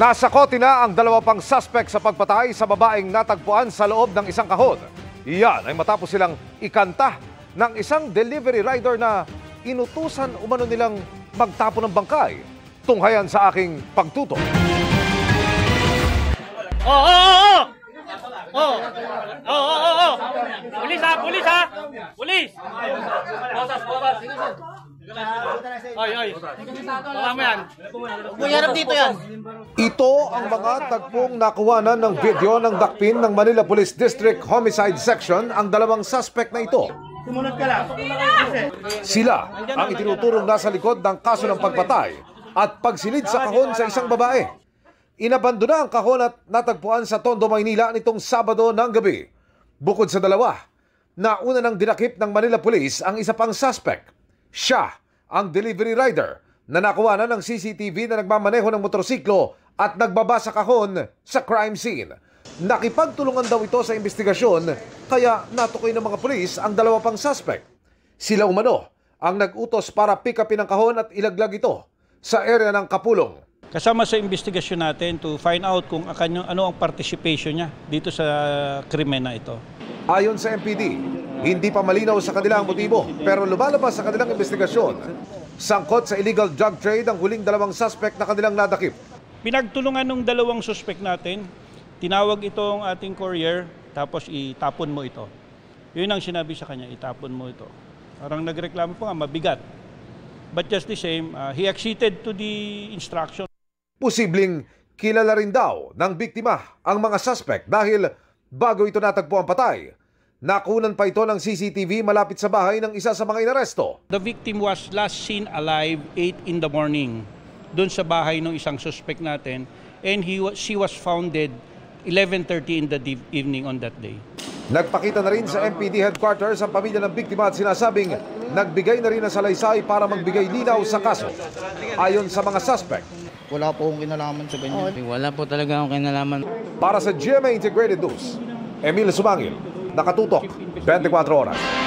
Nasa kote na ang dalawa pang suspect sa pagpatay sa babaeng natagpuan sa loob ng isang kahon. Iyan ay matapos silang ikanta ng isang delivery rider na inutusan umano nilang magtapo ng bangkay. Tunghayan sa aking pagtuto. Oh, oh, oh! Oh! Oh, oh, oh, oh! Pulis ha! Pulis ha! Pulis! Bosas, bosas! Oy, oy! Baka mo yan! Buyarap dito yan. Ito ang mga tagpong nakuhanan ng video ng dakpin ng Manila Police District Homicide Section ang dalawang suspect na ito. Sumunod ka lang! Sila ang itinuturong nasa likod ng kaso ng pagpatay at pagsilid sa kahon sa isang babae. Inabandona ang kahon at natagpuan sa Tondo, Maynila nitong Sabado ng gabi. Bukod sa dalawa, nauna ng dinakip ng Manila Police ang isa pang suspect. Siya ang delivery rider na nakuha na ng CCTV na nagmamaneho ng motorsiklo at nagbaba sa kahon sa crime scene. Nakipagtulungan daw ito sa investigasyon kaya natukoy ng mga pulis ang dalawa pang suspect. Sila umano ang nag-utos para pick upin ang kahon at ilaglag ito sa area ng Kapulong. Kasama sa investigasyon natin to find out kung ano ang participation niya dito sa krimen na ito. Ayon sa MPD, hindi pa malinaw sa kanilang motibo pero lumalabas sa kanilang investigasyon. Sangkot sa illegal drug trade ang huling dalawang suspect na kanilang nadakip. Pinagtulungan ng dalawang suspect natin, tinawag itong ating courier, tapos itapon mo ito. Yun ang sinabi sa kanya, itapon mo ito. Parang nagreklamo pa nga, mabigat. But just the same, uh, he acceded to the instruction. Posibleng kilala rin daw ng biktima ang mga suspect dahil bago ito natagpo ang patay. Nakunan pa ito ng CCTV malapit sa bahay ng isa sa mga inaresto. The victim was last seen alive 8 in the morning doon sa bahay ng isang suspect natin and he she was founded 11.30 in the evening on that day. Nagpakita na rin sa MPD headquarters ang pamilya ng biktima at sinasabing nagbigay na rin ng salaysay para magbigay linaw sa kaso. Ayon sa mga suspect, Wala po akong kinalaman sa ganyan. Wala po talaga akong kinalaman. para sa GMA Integrated News, Emil Sumangil, nakatutok 24 oras.